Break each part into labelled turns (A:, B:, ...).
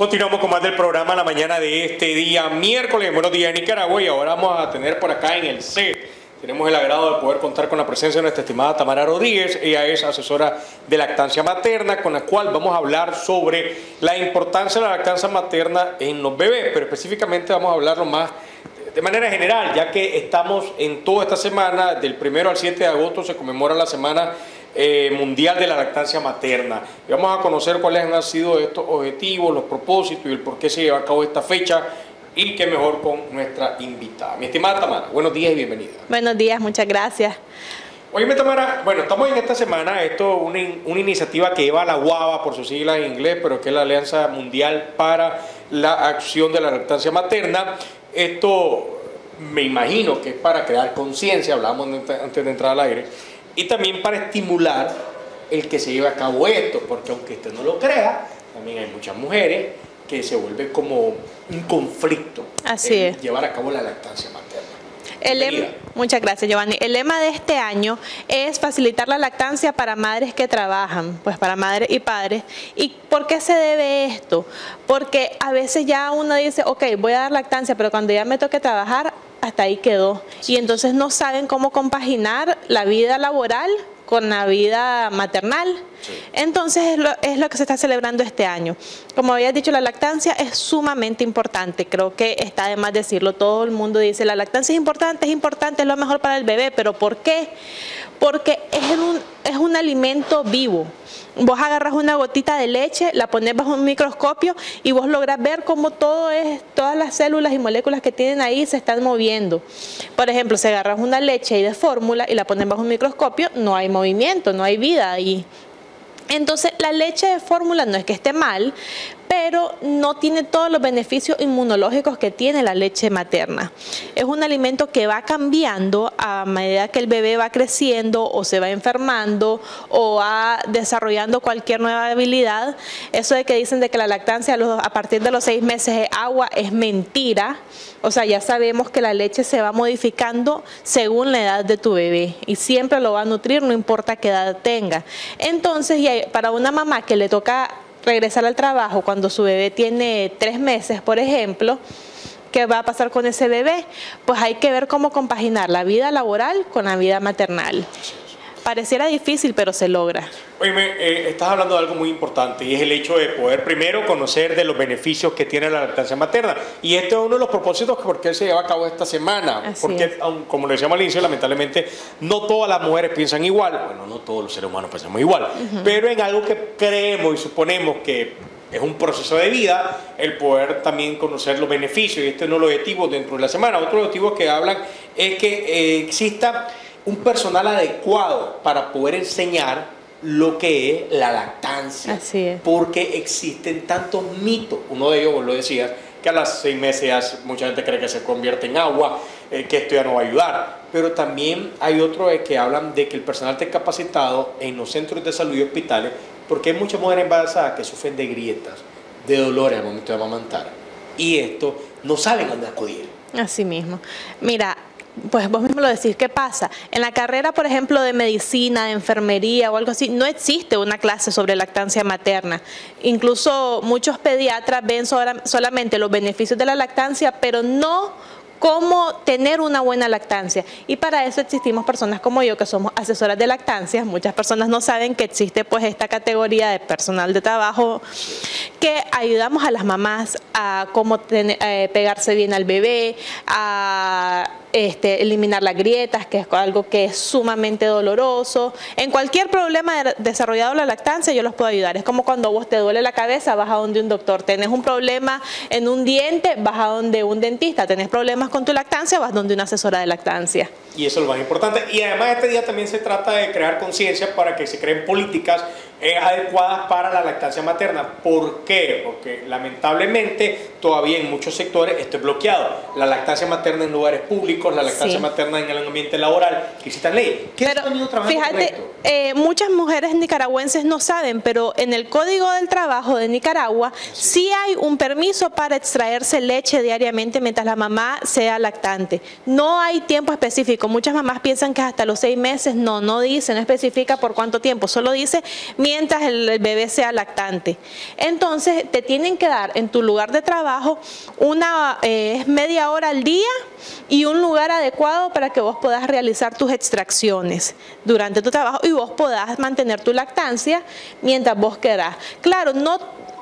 A: Continuamos con más del programa la mañana de este día, miércoles. Buenos días, Nicaragua. Y ahora vamos a tener por acá en el set. Tenemos el agrado de poder contar con la presencia de nuestra estimada Tamara Rodríguez. Ella es asesora de lactancia materna, con la cual vamos a hablar sobre la importancia de la lactancia materna en los bebés, pero específicamente vamos a hablarlo más de manera general, ya que estamos en toda esta semana, del primero al 7 de agosto se conmemora la semana eh, mundial de la lactancia materna. Y vamos a conocer cuáles han sido estos objetivos, los propósitos y el por qué se lleva a cabo esta fecha. Y qué mejor con nuestra invitada. Mi estimada Tamara, buenos días y bienvenida.
B: Buenos días, muchas gracias.
A: Oye, Tamara, bueno, estamos en esta semana, esto es una, una, iniciativa que lleva a la UAVA, por sus siglas en inglés, pero que es la Alianza Mundial para la Acción de la Lactancia Materna. Esto me imagino que es para crear conciencia, hablábamos antes de entrar al aire, y también para estimular el que se lleve a cabo esto, porque aunque usted no lo crea, también hay muchas mujeres que se vuelve como un conflicto
B: Así
A: llevar a cabo la lactancia materna.
B: El muchas gracias, Giovanni. El lema de este año es facilitar la lactancia para madres que trabajan, pues para madres y padres. ¿Y por qué se debe esto? Porque a veces ya uno dice, ok, voy a dar lactancia, pero cuando ya me toque trabajar, hasta ahí quedó. Y entonces no saben cómo compaginar la vida laboral con la vida maternal. Entonces es lo, es lo, que se está celebrando este año. Como había dicho, la lactancia es sumamente importante. Creo que está de más decirlo. Todo el mundo dice, la lactancia es importante, es importante, es lo mejor para el bebé. ¿Pero por qué? Porque es un, es un alimento vivo. Vos agarras una gotita de leche, la pones bajo un microscopio y vos logras ver cómo todo es, todas las células y moléculas que tienen ahí se están moviendo. Por ejemplo, si agarras una leche y de fórmula y la pones bajo un microscopio, no hay movimiento, no hay vida ahí. Entonces, la leche de fórmula no es que esté mal, pero no tiene todos los beneficios inmunológicos que tiene la leche materna. Es un alimento que va cambiando a medida que el bebé va creciendo o se va enfermando o va desarrollando cualquier nueva habilidad. Eso de que dicen de que la lactancia a partir de los seis meses es agua es mentira. O sea, ya sabemos que la leche se va modificando según la edad de tu bebé y siempre lo va a nutrir, no importa qué edad tenga. Entonces, para una mamá que le toca regresar al trabajo cuando su bebé tiene tres meses, por ejemplo, ¿qué va a pasar con ese bebé? Pues hay que ver cómo compaginar la vida laboral con la vida maternal. Pareciera difícil, pero se logra.
A: Oye, eh, estás hablando de algo muy importante y es el hecho de poder primero conocer de los beneficios que tiene la lactancia materna. Y este es uno de los propósitos que por qué se lleva a cabo esta semana. porque, como le decíamos al inicio, lamentablemente no todas las mujeres piensan igual. Bueno, no todos los seres humanos pensamos igual. Pero en algo que creemos y suponemos que es un proceso de vida el poder también conocer los beneficios. Y este es uno de los objetivos dentro de la semana. Otro objetivo que hablan es que eh, exista un personal adecuado para poder enseñar lo que es la lactancia.
B: Así es.
A: Porque existen tantos mitos. Uno de ellos, vos lo decías, que a las seis meses mucha gente cree que se convierte en agua, eh, que esto ya no va a ayudar. Pero también hay otros que hablan de que el personal esté capacitado en los centros de salud y hospitales, porque hay muchas mujeres embarazadas que sufren de grietas, de dolores al momento de amamantar. Y esto no saben dónde acudir.
B: Así mismo. Mira, pues vos mismo lo decís, ¿qué pasa? En la carrera, por ejemplo, de medicina, de enfermería o algo así, no existe una clase sobre lactancia materna. Incluso muchos pediatras ven solamente los beneficios de la lactancia, pero no cómo tener una buena lactancia. Y para eso existimos personas como yo, que somos asesoras de lactancia. Muchas personas no saben que existe pues esta categoría de personal de trabajo que ayudamos a las mamás a cómo eh, pegarse bien al bebé, a este, eliminar las grietas, que es algo que es sumamente doloroso. En cualquier problema desarrollado la lactancia yo los puedo ayudar. Es como cuando vos te duele la cabeza, vas a donde un doctor. Tenés un problema en un diente, vas a donde un dentista. Tenés problemas con tu lactancia, vas donde una asesora de lactancia.
A: Y eso es lo más importante. Y además este día también se trata de crear conciencia para que se creen políticas eh, adecuadas para la lactancia materna. ¿Por qué? Porque lamentablemente todavía en muchos sectores esto es bloqueado. La lactancia materna en lugares públicos, la lactancia materna en el ambiente laboral, que existen leyes.
B: ¿Qué pero, fíjate, eh, muchas mujeres nicaragüenses no saben, pero en el Código del Trabajo de Nicaragua sí hay un permiso para extraerse leche diariamente mientras la mamá sea lactante. No hay tiempo específico muchas mamás piensan que hasta los seis meses, no, no dice, no especifica por cuánto tiempo, solo dice mientras el, bebé sea lactante. Entonces, te tienen que dar en tu lugar de trabajo una eh, media hora al día y un lugar adecuado para que vos puedas realizar tus extracciones durante tu trabajo y vos puedas mantener tu lactancia mientras vos querás. Claro, no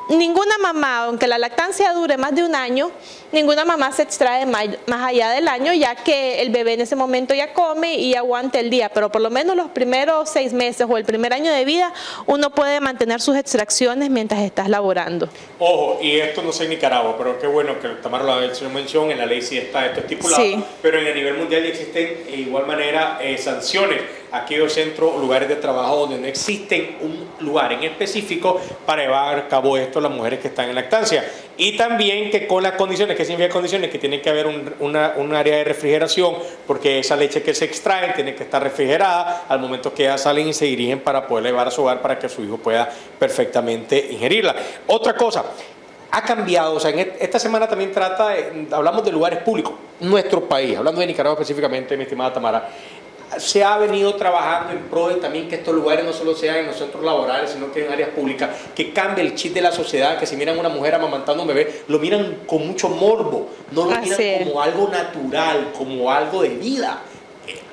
B: ninguna mamá, aunque la lactancia dure más de un año, ninguna mamá se extrae más, allá del año, ya que el bebé en ese momento ya come y aguanta el día, pero por lo menos los primeros seis meses o el primer año de vida, uno puede mantener sus extracciones mientras estás laborando.
A: Ojo, y esto no sé en Nicaragua, pero qué bueno que Tamara lo ha hecho mención, en la ley sí está esto estipulado, pero en el nivel mundial ya existen de igual manera eh, sanciones aquellos centros o lugares de trabajo donde no existen un lugar en específico para llevar a cabo esto las mujeres que están en lactancia. Y también que con las condiciones, que significa condiciones? Que tiene que haber un, un área de refrigeración, porque esa leche que se extrae tiene que estar refrigerada al momento que ya salen y se dirigen para poder llevar a su hogar para que su hijo pueda perfectamente ingerirla. Otra cosa, ha cambiado, o sea, en esta semana también trata, hablamos de lugares públicos, nuestro país, hablando de Nicaragua específicamente, mi estimada Tamara, se ha venido trabajando en pro de también que estos lugares no solo sean en los centros laborales, sino que en áreas públicas, que cambie el chip de la sociedad, que si miran a una mujer amamantando un bebé, lo miran con mucho morbo, no lo miran como algo natural, como algo de vida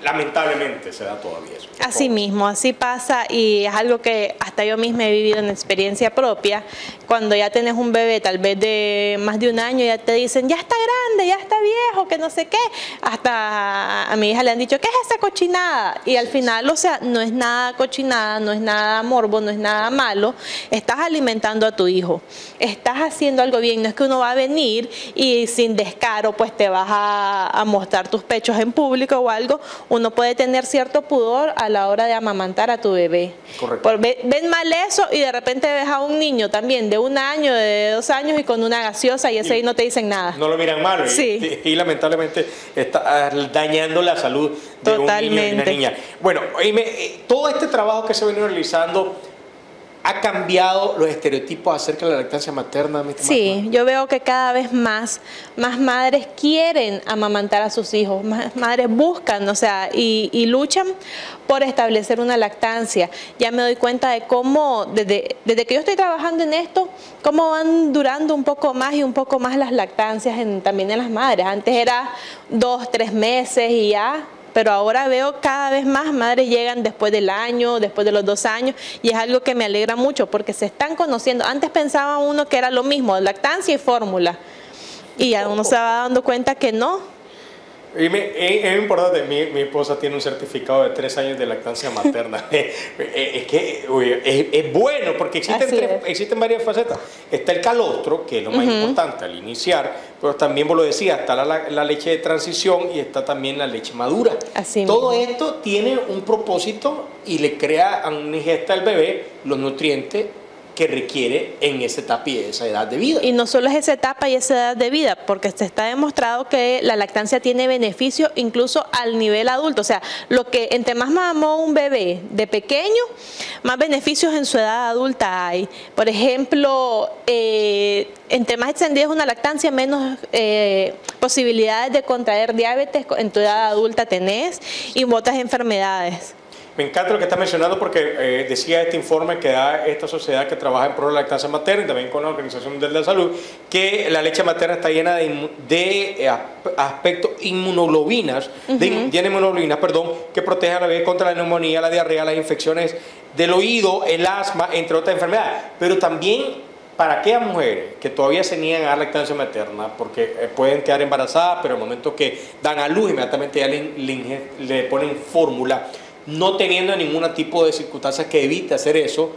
A: lamentablemente se da todavía eso.
B: Así mismo, así pasa y es algo que hasta yo misma he vivido en experiencia propia. Cuando ya tienes un bebé tal vez de más de un año, ya te dicen, ya está grande, ya está viejo, que no sé qué. Hasta a mi hija le han dicho, ¿qué es esa cochinada? Y al final, o sea, no es nada cochinada, no es nada morbo, no es nada malo. Estás alimentando a tu hijo, estás haciendo algo bien. No es que uno va a venir y sin descaro, pues te vas a, a mostrar tus pechos en público o algo uno puede tener cierto pudor a la hora de amamantar a tu bebé. Correcto. ven mal eso y de repente ves a un niño también de un año, de dos años y con una gaseosa y ese ahí no te dicen nada.
A: No lo miran mal sí. y, lamentablemente está dañando la salud de un niño y una niña. Bueno, eh, todo este trabajo que se viene realizando ¿Ha cambiado los estereotipos acerca de la lactancia materna?
B: Sí, yo veo que cada vez más, más madres quieren amamantar a sus hijos, más madres buscan, o sea, y, luchan por establecer una lactancia. Ya me doy cuenta de cómo, desde, desde que yo estoy trabajando en esto, cómo van durando un poco más y un poco más las lactancias también en las madres. Antes era dos, tres meses y ya pero ahora veo cada vez más madres llegan después del año, después de los dos años, y es algo que me alegra mucho porque se están conociendo. Antes pensaba uno que era lo mismo, lactancia y fórmula, y ya uno se va dando cuenta que no,
A: y es, importante, mi, mi, esposa tiene un certificado de tres años de lactancia materna. es que es, bueno porque existen, existen varias facetas. Está el calostro, que es lo más importante al iniciar, pero también, vos lo decías, está la, la, leche de transición y está también la leche madura. Todo esto tiene un propósito y le crea a una ingesta al bebé los nutrientes que requiere en esa etapa y esa edad de vida.
B: Y no solo es esa etapa y esa edad de vida, porque se está demostrado que la lactancia tiene beneficio incluso al nivel adulto. O sea, lo que entre más mamó un bebé de pequeño, más beneficios en su edad adulta hay. Por ejemplo, eh, entre más extendida es una lactancia, menos eh, posibilidades de contraer diabetes en tu edad adulta tenés y otras enfermedades.
A: Me encanta lo que está mencionando porque eh, decía este informe que da esta sociedad que trabaja en pro de la lactancia materna y también con la Organización Mundial de la Salud, que la leche materna está llena de, de eh, aspectos inmunoglobinas, de, inmunoglobinas, perdón, que protegen a la bebé contra la neumonía, la diarrea, las infecciones del oído, el asma, entre otras enfermedades. Pero también para aquellas mujeres que todavía se niegan a la lactancia materna, porque eh, pueden quedar embarazadas, pero al momento que dan a luz, inmediatamente ya le, le ponen fórmula no teniendo ningún tipo de circunstancias que evite hacer eso,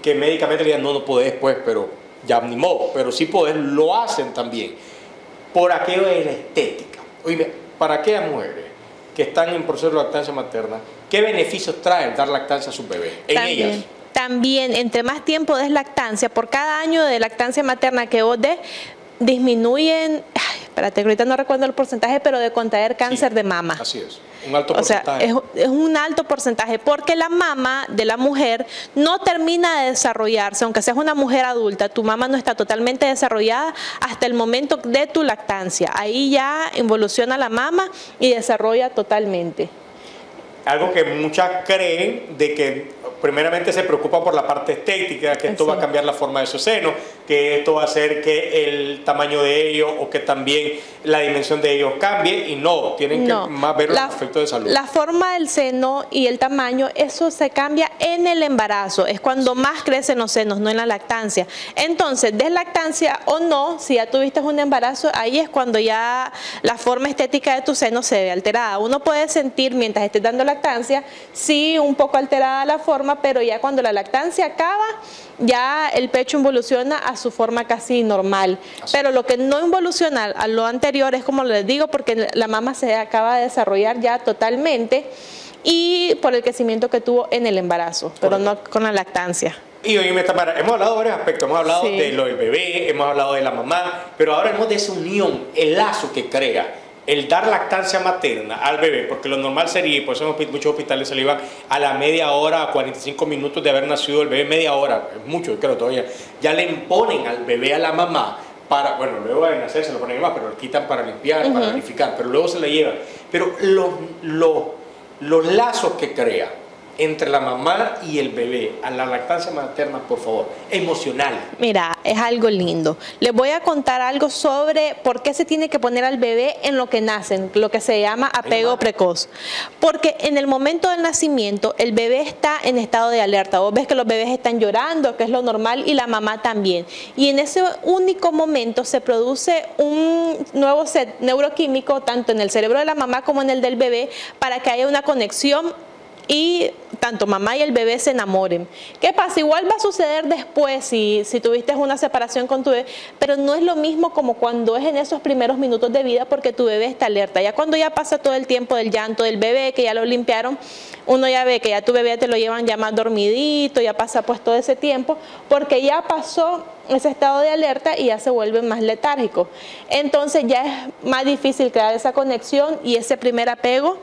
A: que médicamente le digan, no, no podés, pues, pero ya ni modo, pero sí podés, lo hacen también, por aquello de la estética. Oye, para aquellas mujeres que están en proceso de lactancia materna, ¿qué beneficios trae dar lactancia a sus bebés en
B: también, ellas? También, entre más tiempo des lactancia, por cada año de lactancia materna que vos des, disminuyen, espérate, ahorita no recuerdo el porcentaje, pero de contraer cáncer de mama.
A: Así es. Un alto porcentaje.
B: O sea, es, un alto porcentaje porque la mama de la mujer no termina de desarrollarse, aunque seas una mujer adulta, tu mama no está totalmente desarrollada hasta el momento de tu lactancia. Ahí ya involuciona la mama y desarrolla totalmente.
A: Algo que muchas creen de que primeramente se preocupa por la parte estética, que esto va a cambiar la forma de su seno, que esto va a hacer que el tamaño de ellos o que también la dimensión de ellos cambie y no, tienen que más ver los efectos de salud.
B: La forma del seno y el tamaño, eso se cambia en el embarazo, es cuando más crecen los senos, no en la lactancia. Entonces, de lactancia o no, si ya tuviste un embarazo, ahí es cuando ya la forma estética de tu seno se ve alterada. Uno puede sentir mientras estés dando lactancia, sí, un poco alterada la forma, pero ya cuando la lactancia acaba, ya el pecho involuciona a su forma casi normal. Pero lo que no involuciona a lo anterior es como les digo, porque la mama se acaba de desarrollar ya totalmente y por el crecimiento que tuvo en el embarazo, pero no con la lactancia.
A: Y hoy Tamara, hemos hablado de varios aspectos, hemos hablado de lo del bebé, hemos hablado de la mamá, pero ahora hemos de esa unión, el lazo que crea el dar lactancia materna al bebé, porque lo normal sería, y por eso muchos hospitales se le iban a la media hora, a 45 minutos de haber nacido el bebé, media hora, es mucho, creo todavía, ya le imponen al bebé a la mamá para, bueno, luego de nacer se lo ponen más, pero lo quitan para limpiar, para verificar, pero luego se le llevan. Pero los, los, los lazos que crea, entre la mamá y el bebé a la lactancia materna, por favor, emocional.
B: Mira, es algo lindo. Les voy a contar algo sobre por qué se tiene que poner al bebé en lo que nacen, lo que se llama apego precoz. Porque en el momento del nacimiento el bebé está en estado de alerta. Vos ves que los bebés están llorando, que es lo normal, y la mamá también. Y en ese único momento se produce un nuevo set neuroquímico, tanto en el cerebro de la mamá como en el del bebé, para que haya una conexión y tanto mamá y el bebé se enamoren. ¿Qué pasa? Igual va a suceder después si, si tuviste una separación con tu bebé, pero no es lo mismo como cuando es en esos primeros minutos de vida porque tu bebé está alerta. Ya cuando ya pasa todo el tiempo del llanto del bebé, que ya lo limpiaron, uno ya ve que ya tu bebé te lo llevan ya más dormidito, ya pasa pues todo ese tiempo, porque ya pasó ese estado de alerta y ya se vuelve más letárgico. Entonces ya es más difícil crear esa conexión y ese primer apego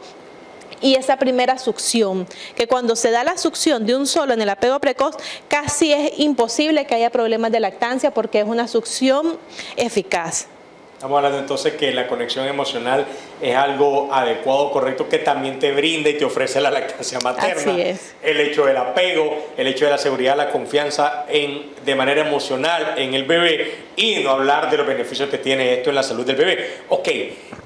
B: y esa primera succión, que cuando se da la succión de un solo en el apego precoz, casi es imposible que haya problemas de lactancia porque es una succión eficaz.
A: Estamos hablando entonces que la conexión emocional es algo adecuado, correcto, que también te brinda y te ofrece la lactancia materna.
B: Así es.
A: El hecho del apego, el hecho de la seguridad, la confianza en, de manera emocional en el bebé y no hablar de los beneficios que tiene esto en la salud del bebé. Ok,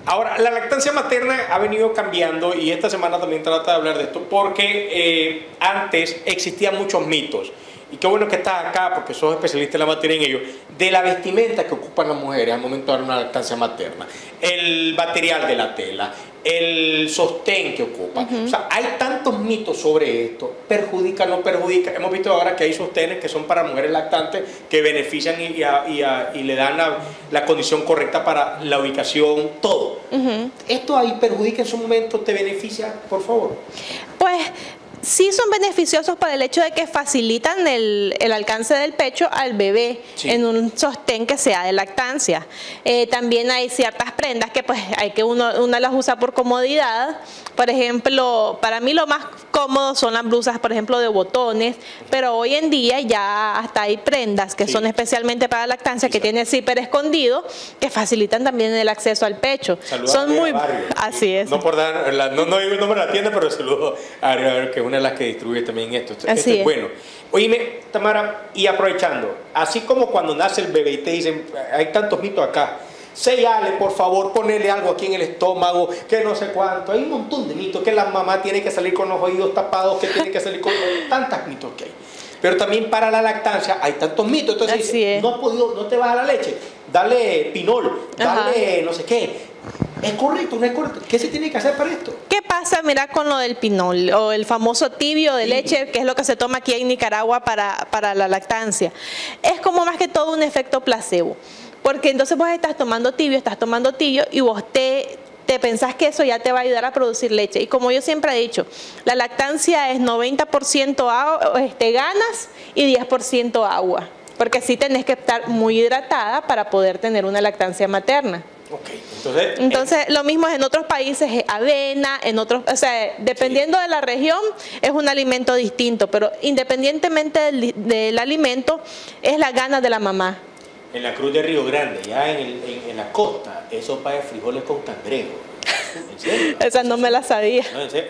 A: ahora la lactancia materna ha venido cambiando y esta semana también trata de hablar de esto porque eh, antes existían muchos mitos. Y qué bueno que estás acá porque sos especialista en la materia en ello, de la vestimenta que ocupan las mujeres al momento de dar una lactancia materna, el material de la tela, el sostén que ocupan. O sea, hay tantos mitos sobre esto, perjudica, no perjudica. Hemos visto ahora que hay sostenes que son para mujeres lactantes que benefician y, y, le dan la, condición correcta para la ubicación, todo. ¿Esto ahí perjudica en su momento, te beneficia, por favor?
B: Pues sí son beneficiosos para el hecho de que facilitan el, alcance del pecho al bebé en un sostén que sea de lactancia. Eh, también hay ciertas prendas que pues hay que uno, uno las usa por comodidad. Por ejemplo, para mí lo más cómodo son las blusas, por ejemplo, de botones, pero hoy en día ya hasta hay prendas que son especialmente para lactancia, que tienen zipper escondido, que facilitan también el acceso al pecho. son muy... Así es.
A: No por dar, no, no digo el nombre de la tienda, pero saludo a que es una de las que distribuye también esto.
B: Así
A: es. bueno. Oíme, Tamara, y aprovechando, así como cuando nace el bebé y te dicen, hay tantos mitos acá, sellale, por favor, ponele algo aquí en el estómago, que no sé cuánto. Hay un montón de mitos, que la mamá tiene que salir con los oídos tapados, que tiene que salir con tantas mitos que hay. Pero también para la lactancia hay tantos mitos. Entonces, no, podido, no te vas a la leche, dale pinol, dale no sé qué. ¿Es correcto? ¿No es correcto? ¿Qué se tiene que hacer para esto?
B: ¿Qué pasa, mira, con lo del pinol o el famoso tibio de leche, que es lo que se toma aquí en Nicaragua para, para la lactancia? Es como más que todo un efecto placebo. Porque entonces vos estás tomando tibio, estás tomando tibio y vos te, te pensás que eso ya te va a ayudar a producir leche. Y como yo siempre he dicho, la lactancia es 90% este, ganas y 10% agua. Porque sí tenés que estar muy hidratada para poder tener una lactancia materna. Entonces, entonces lo mismo en otros países, es avena, en otros, o sea, dependiendo de la región es un alimento distinto, pero independientemente del, alimento es la gana de la mamá.
A: En la Cruz de Río Grande, ya en, en, la costa, eso sopa de frijoles con cangrejo.
B: Esa no me la sabía.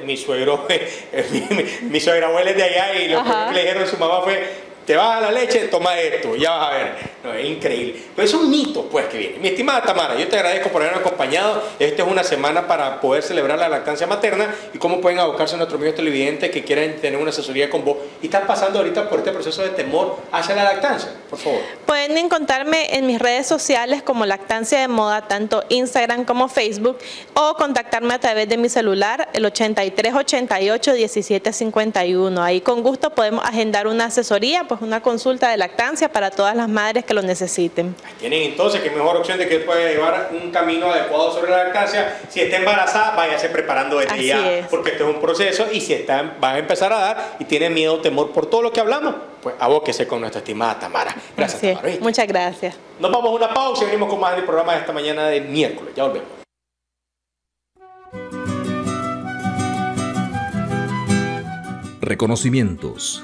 A: mi suegro, mi, mi, suegra abuela es de allá y lo que le dijeron a su mamá fue te vas a la leche, toma esto, ya vas a ver. No, es increíble. Pero es un mito, pues, que viene. Mi estimada Tamara, yo te agradezco por haberme acompañado. Esta es una semana para poder celebrar la lactancia materna y cómo pueden abocarse a nuestros amigos televidentes que quieran tener una asesoría con vos y están pasando ahorita por este proceso de temor hacia la lactancia, por favor.
B: Pueden encontrarme en mis redes sociales como Lactancia de Moda, tanto Instagram como Facebook, o contactarme a través de mi celular, el 8388 1751. Ahí con gusto podemos agendar una asesoría pues, una consulta de lactancia para todas las madres que lo necesiten.
A: Tienen entonces que mejor opción de que pueda llevar un camino adecuado sobre la lactancia. Si está embarazada, váyase preparando desde ya, porque esto es un proceso y si está, va a empezar a dar y tiene miedo, temor por todo lo que hablamos, pues abóquese con nuestra estimada Tamara.
B: Gracias, Tamara.
A: Muchas
B: gracias.
A: Nos vamos a una pausa y venimos con más del programa de esta mañana de miércoles. Ya volvemos.
C: Reconocimientos